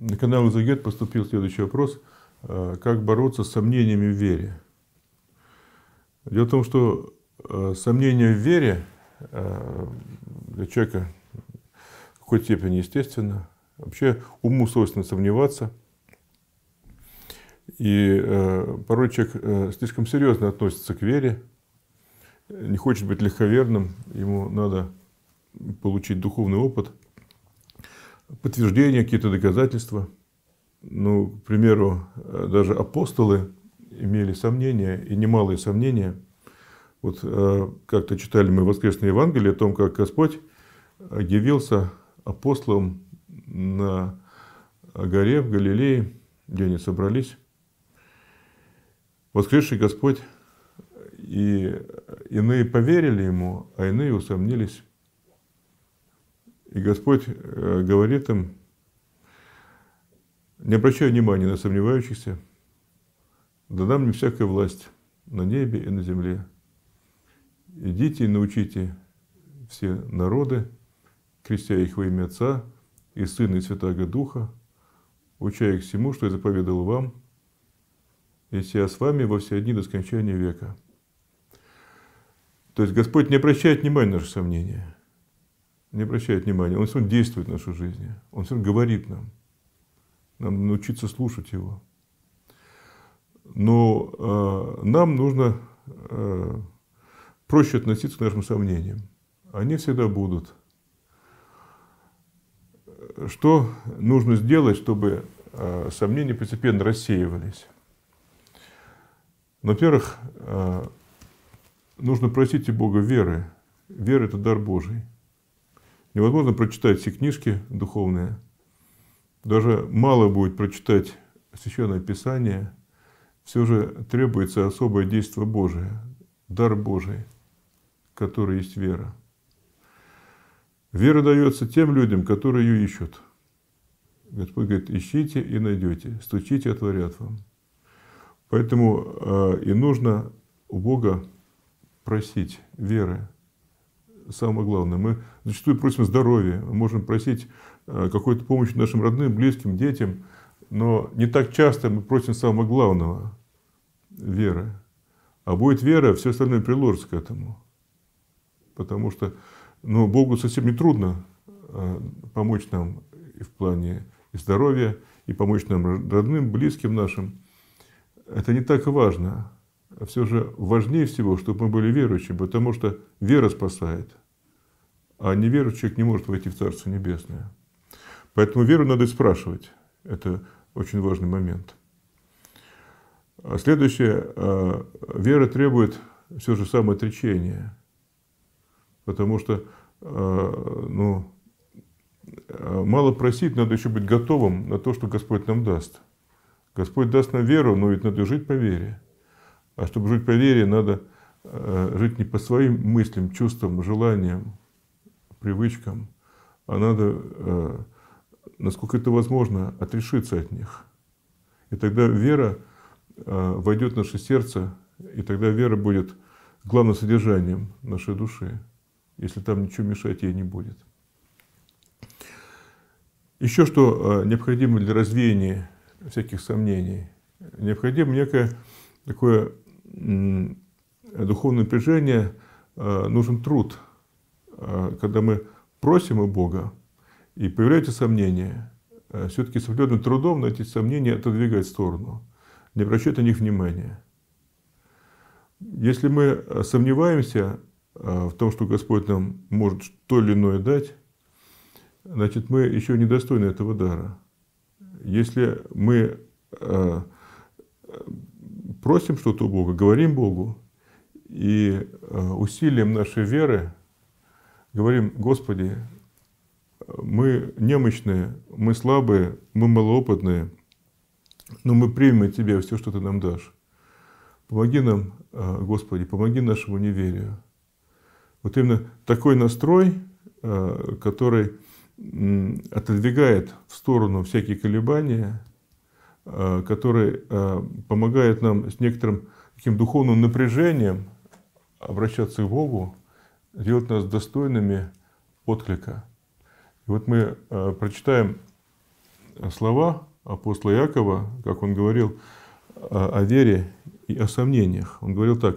На канал Изагет поступил следующий вопрос. Э, как бороться с сомнениями в вере? Дело в том, что э, сомнения в вере э, для человека в какой-то степени естественно. Вообще уму свойственно сомневаться. И порой человек слишком серьезно относится к вере, не хочет быть легковерным, ему надо получить духовный опыт – подтверждения, какие-то доказательства. Ну, к примеру, даже апостолы имели сомнения, и немалые сомнения. Вот э, как-то читали мы воскресное Евангелие о том, как Господь явился апостолам на горе в Галилее, где они собрались. Воскресший Господь, и иные поверили Ему, а иные усомнились. И Господь э, говорит им, не обращая внимания на сомневающихся, дана мне всякая власть на небе и на земле. Идите и научите все народы, крестя их во имя Отца и Сына и Святаго Духа, уча их всему, что я заповедал вам, если я с вами во все дни до скончания века. То есть Господь не обращает внимания на наши сомнения – не обращает внимания. Он все равно действует в нашей жизни. Он все равно говорит нам. Нам научиться слушать его. Но э, нам нужно э, проще относиться к нашим сомнениям. Они всегда будут. Что нужно сделать, чтобы э, сомнения постепенно рассеивались? Во-первых, э, нужно просить у Бога веры. Вера – это дар Божий. Невозможно прочитать все книжки духовные. Даже мало будет прочитать Священное Писание. Все же требуется особое действие Божие, дар Божий, который есть вера. Вера дается тем людям, которые ее ищут. Господь говорит, ищите и найдете, стучите, отворят вам. Поэтому э, и нужно у Бога просить веры, самое главное. Мы зачастую просим здоровья, мы можем просить э, какой-то помощи нашим родным, близким, детям, но не так часто мы просим самого главного – веры. А будет вера, все остальное приложится к этому. Потому что ну, Богу совсем не трудно э, помочь нам и в плане и здоровья, и помочь нам родным, близким нашим. Это не так важно все же важнее всего, чтобы мы были верующими, потому что вера спасает. А неверующий человек не может войти в Царство Небесное. Поэтому веру надо спрашивать. Это очень важный момент. А следующее. А, вера требует все же самоотречения. Потому что а, ну, мало просить, надо еще быть готовым на то, что Господь нам даст. Господь даст нам веру, но ведь надо жить по вере. А чтобы жить по вере, надо э, жить не по своим мыслям, чувствам, желаниям, привычкам, а надо, э, насколько это возможно, отрешиться от них. И тогда вера э, войдет в наше сердце, и тогда вера будет главным содержанием нашей души, если там ничего мешать ей не будет. Еще что необходимо для развеяния всяких сомнений. Необходимо некое такое духовное напряжение, э, нужен труд. Э, когда мы просим у Бога и появляются сомнения, э, все-таки с определенным трудом на эти сомнения отодвигать в сторону, не обращать на них внимания. Если мы сомневаемся в том, что Господь нам может то или иное дать, значит, мы еще недостойны этого дара. Если мы просим что-то у Бога, говорим Богу, и э, усилием нашей веры говорим, Господи, мы немощные, мы слабые, мы малоопытные, но мы примем от Тебя все, что Ты нам дашь. Помоги нам, э, Господи, помоги нашему неверию. Вот именно такой настрой, э, который отодвигает в сторону всякие колебания, который э, помогает нам с некоторым таким духовным напряжением обращаться к Богу, делать нас достойными отклика. И вот мы э, прочитаем слова апостола Якова, как он говорил о вере и о сомнениях. Он говорил так,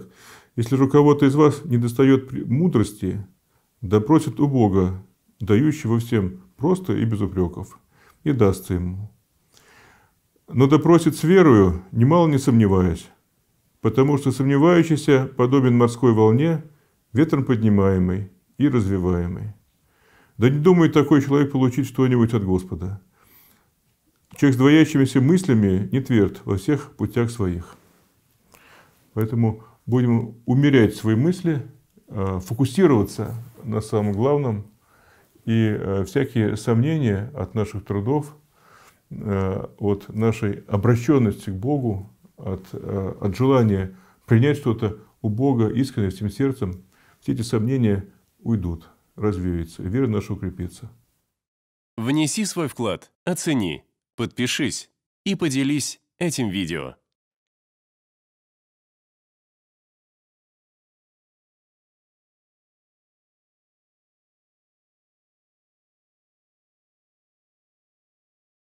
если же у кого-то из вас не достает мудрости, да просит у Бога, дающего всем просто и без упреков, и дастся ему. Но допросит с верою, немало не сомневаясь, потому что сомневающийся подобен морской волне, ветром поднимаемой и развиваемой. Да не думает такой человек получить что-нибудь от Господа. Человек с двоящимися мыслями не тверд во всех путях своих. Поэтому будем умерять свои мысли, э, фокусироваться на самом главном, и э, всякие сомнения от наших трудов, от нашей обращенности к Богу, от, от желания принять что-то у Бога искренне, всем сердцем, все эти сомнения уйдут, развеются, и вера наша укрепится. Внеси свой вклад, оцени, подпишись и поделись этим видео.